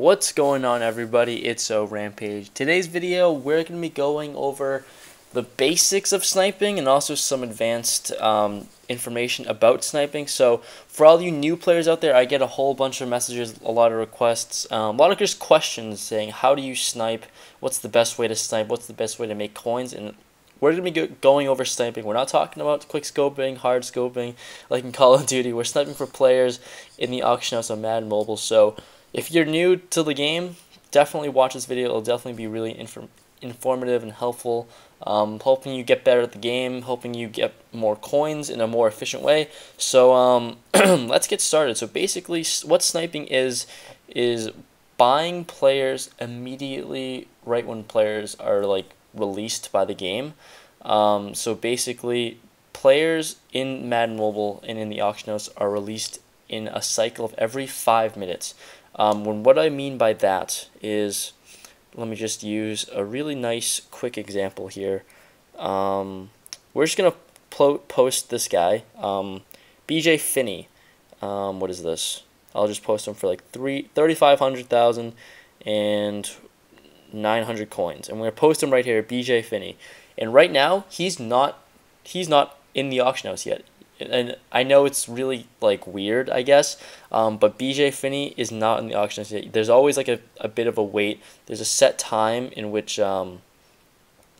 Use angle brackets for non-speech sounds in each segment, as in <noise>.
What's going on everybody? It's oRampaage. Today's video we're going to be going over the basics of sniping and also some advanced um, information about sniping. So for all you new players out there, I get a whole bunch of messages, a lot of requests, um, a lot of just questions saying how do you snipe, what's the best way to snipe, what's the best way to make coins, and we're going to be going over sniping. We're not talking about quick scoping, hard scoping, like in Call of Duty. We're sniping for players in the auction house on Madden Mobile. So if you're new to the game, definitely watch this video. It'll definitely be really inform informative and helpful. Um, hoping you get better at the game, hoping you get more coins in a more efficient way. So um, <clears throat> let's get started. So basically, what sniping is is buying players immediately right when players are like released by the game. Um, so basically, players in Madden Mobile and in the auction house are released in a cycle of every five minutes. Um, when what I mean by that is, let me just use a really nice quick example here. Um, we're just going to post this guy, um, BJ Finney. Um, what is this? I'll just post him for like three, 3,500,000 and 900 coins. And we're going to post him right here, BJ Finney. And right now, he's not, he's not in the auction house yet and I know it's really like weird, I guess. Um, but BJ Finney is not in the auction. There's always like a, a bit of a wait. There's a set time in which um,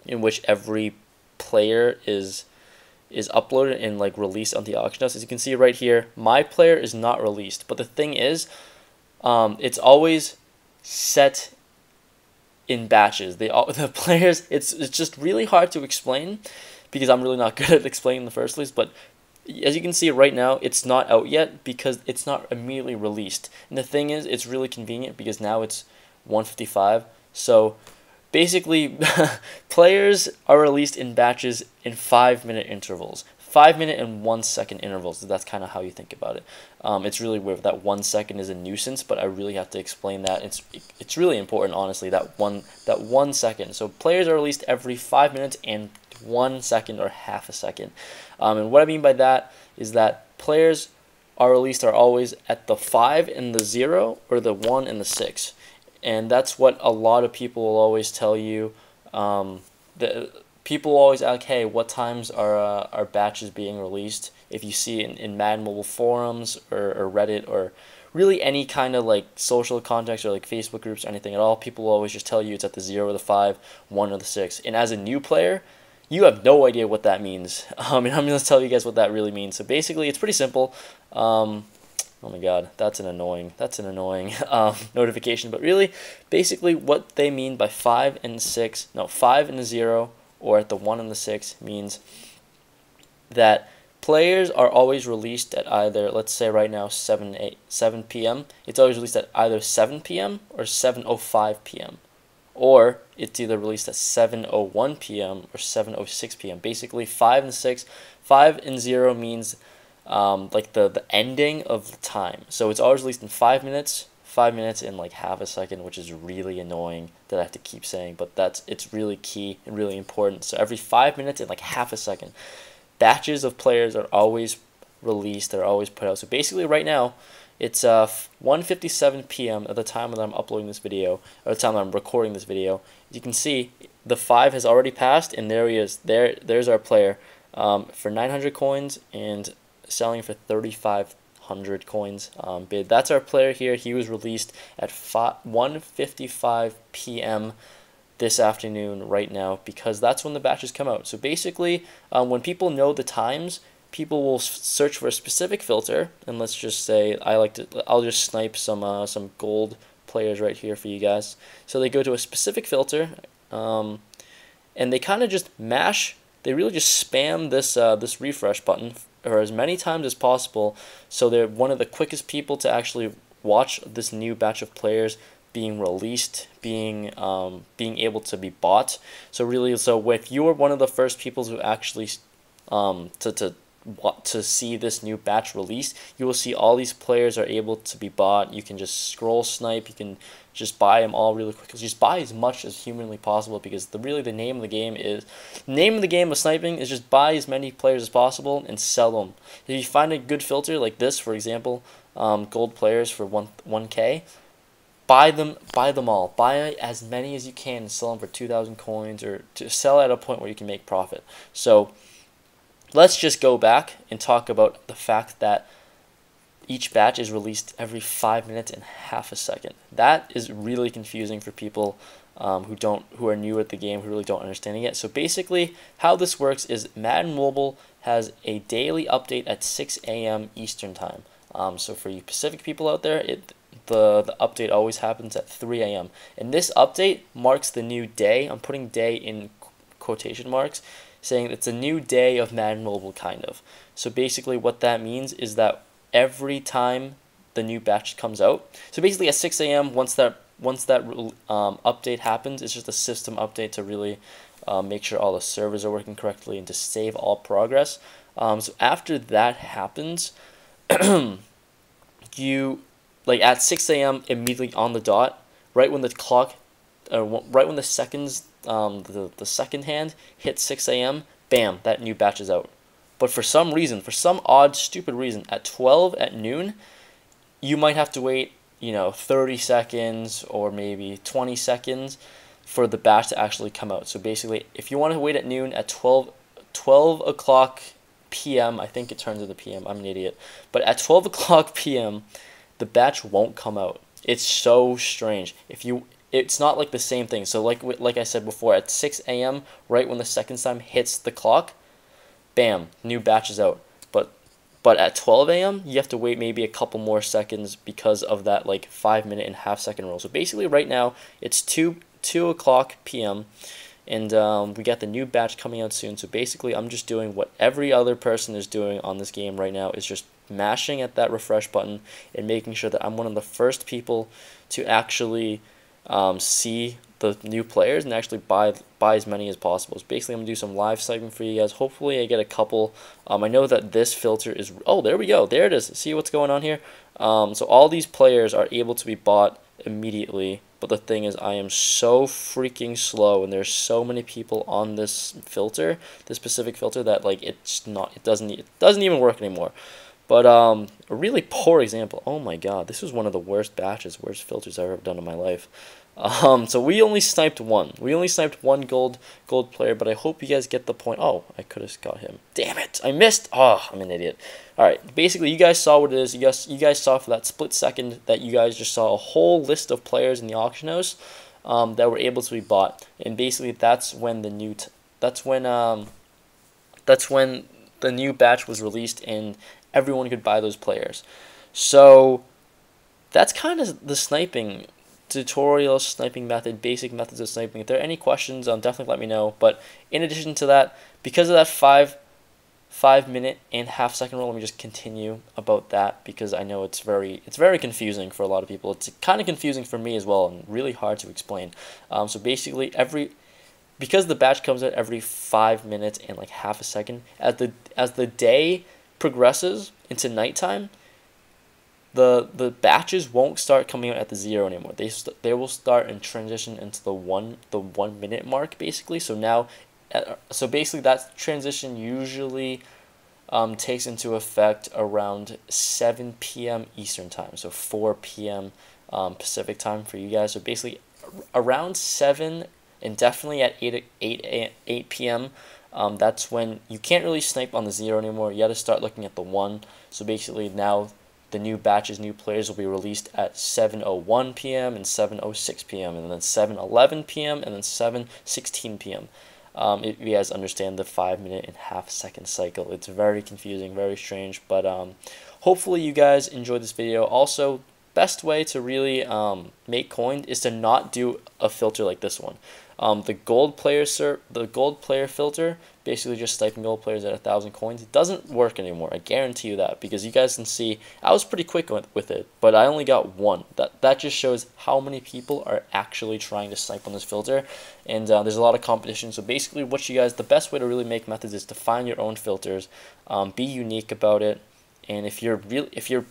in which every player is is uploaded and like released on the auction house. As you can see right here, my player is not released. But the thing is, um, it's always set in batches. They all <laughs> the players. It's it's just really hard to explain because I'm really not <laughs> good at explaining in the first place. But as you can see right now, it's not out yet because it's not immediately released. And the thing is, it's really convenient because now it's 155. So basically, <laughs> players are released in batches in five minute intervals. Five minute and one second intervals. That's kind of how you think about it. Um, it's really weird. That one second is a nuisance, but I really have to explain that. It's it's really important, honestly. That one that one second. So players are released every five minutes and one second or half a second. Um, and what I mean by that is that players are released are always at the 5 and the 0 or the 1 and the 6. And that's what a lot of people will always tell you. Um, the, people always ask, hey, what times are, uh, are batches being released? If you see in, in Madden Mobile forums or, or Reddit or really any kind of like social context or like Facebook groups or anything at all, people will always just tell you it's at the 0 or the 5, 1 or the 6. And as a new player, you have no idea what that means. <laughs> Um, and I'm going to tell you guys what that really means. So basically, it's pretty simple. Um, oh my god, that's an annoying, that's an annoying <laughs> um, notification. But really, basically what they mean by 5 and 6, no, 5 and the 0, or at the 1 and the 6 means that players are always released at either, let's say right now, 7, 8, 7 p.m. It's always released at either 7 p.m. or 7.05 p.m or it's either released at 7:01 p.m. or 7:06 p.m. Basically, five and six, five and zero means um, like the the ending of the time. So it's always released in five minutes, five minutes in like half a second, which is really annoying that I have to keep saying. But that's it's really key and really important. So every five minutes in like half a second, batches of players are always released. They're always put out. So basically, right now it's uh, 1.57 p.m. at the time that I'm uploading this video, or the time that I'm recording this video. You can see the 5 has already passed, and there he is. There, There's our player um, for 900 coins and selling for 3,500 coins um, bid. That's our player here. He was released at 1.55 p.m. this afternoon right now because that's when the batches come out. So basically, um, when people know the times, people will search for a specific filter, and let's just say I like to, I'll just snipe some uh, some gold players right here for you guys. So they go to a specific filter, um, and they kind of just mash. They really just spam this uh, this refresh button or as many times as possible, so they're one of the quickest people to actually watch this new batch of players being released, being um, being able to be bought. So really, so if you were one of the first people who actually um, to, to want to see this new batch release, you will see all these players are able to be bought. You can just scroll snipe. You can just buy them all really quickly. Just buy as much as humanly possible because the really the name of the game is name of the game of sniping is just buy as many players as possible and sell them. If you find a good filter like this, for example, um, gold players for one one k, buy them buy them all buy as many as you can and sell them for 2000 coins or to sell at a point where you can make profit so let's just go back and talk about the fact that each batch is released every five minutes and half a second that is really confusing for people um, who don't who are new at the game who really don't understand it yet so basically how this works is madden mobile has a daily update at 6 a.m eastern time um, so for you pacific people out there it the, the update always happens at 3 a.m. And this update marks the new day. I'm putting day in quotation marks, saying it's a new day of Madden Mobile, kind of. So basically, what that means is that every time the new batch comes out, so basically at 6 a.m. once that once that um, update happens, it's just a system update to really uh, make sure all the servers are working correctly and to save all progress. Um, so after that happens, <clears throat> you like at 6 a.m. immediately on the dot, right when the clock, uh, right when the seconds, um, the, the second hand hits 6 a.m., bam, that new batch is out. But for some reason, for some odd, stupid reason, at 12 at noon, you might have to wait, you know, 30 seconds or maybe 20 seconds for the batch to actually come out. So basically, if you want to wait at noon at 12, 12 o'clock p.m., I think it turns into p.m., I'm an idiot, but at 12 o'clock p.m., the batch won't come out. It's so strange. If you it's not like the same thing. So like like I said before, at 6 a.m., right when the second time hits the clock, bam, new batch is out. But but at 12 a.m., you have to wait maybe a couple more seconds because of that like five minute and half second rule. So basically, right now it's two two o'clock p.m. And um, we got the new batch coming out soon. So basically, I'm just doing what every other person is doing on this game right now is just mashing at that refresh button and making sure that I'm one of the first people to actually um, see the new players and actually buy buy as many as possible. So basically, I'm gonna do some live sniping for you guys. Hopefully, I get a couple. Um, I know that this filter is. Oh, there we go. There it is. See what's going on here. Um, so all these players are able to be bought immediately. But the thing is, I am so freaking slow, and there's so many people on this filter, this specific filter, that like it's not. It doesn't. It doesn't even work anymore. But um, a really poor example. Oh my god, this was one of the worst batches, worst filters I've ever done in my life. <laughs> Um, so we only sniped one. We only sniped one gold gold player, but I hope you guys get the point. Oh, I could have got him. Damn it, I missed. Oh, I'm an idiot. All right, basically, you guys saw what it is. You guys, you guys saw for that split second that you guys just saw a whole list of players in the auction house um, that were able to be bought, and basically that's when the new that's when um, that's when the new batch was released and everyone could buy those players. So that's kind of the sniping tutorial sniping method, basic methods of sniping. If there are any questions, um, definitely let me know. But in addition to that, because of that five five minute and half second rule, let me just continue about that because I know it's very it's very confusing for a lot of people. It's kind of confusing for me as well and really hard to explain. Um, so basically, every because the batch comes out every five minutes and like half a second, as the as the day progresses into nighttime, the the batches won't start coming out at the zero anymore. They st- they will start and transition into the one the one minute mark basically. So now, uh, so basically that transition usually um, takes into effect around seven p.m. Eastern time. So four p.m. Um, Pacific time for you guys. So basically, around seven and definitely at 8 8 8 p.m. Um, that's when you can't really snipe on the zero anymore. You got to start looking at the one. So basically now the new batches, new players will be released at 7:01 p.m. and 7:06 p.m. and then 7:11 p.m. and then 7:16 p.m. Um, if you guys understand the five minute and half second cycle, it's very confusing, very strange. But um, hopefully you guys enjoyed this video. Also, best way to really um, make coin is to not do a filter like this one. Um, the gold player sir, the gold player filter, basically just sniping gold players at a thousand coins. It doesn't work anymore. I guarantee you that because you guys can see I was pretty quick with, with it, but I only got one. That that just shows how many people are actually trying to snipe on this filter, and uh, there's a lot of competition. So basically, what you guys, the best way to really make methods is to find your own filters, um, be unique about it, and if you're real, if you're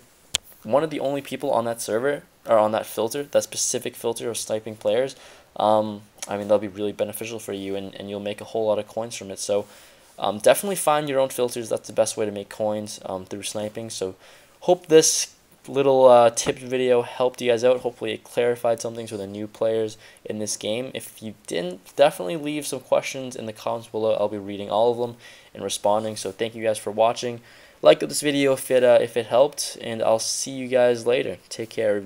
one of the only people on that server or on that filter, that specific filter of sniping players, um, I mean, that'll be really beneficial for you and, and you'll make a whole lot of coins from it. So um, definitely find your own filters. That's the best way to make coins um, through sniping. So hope this little uh, tip video helped you guys out. Hopefully it clarified some things for the new players in this game. If you didn't, definitely leave some questions in the comments below. I'll be reading all of them and responding. So thank you guys for watching like this video if it, uh, if it helped, and I'll see you guys later. Take care, everybody.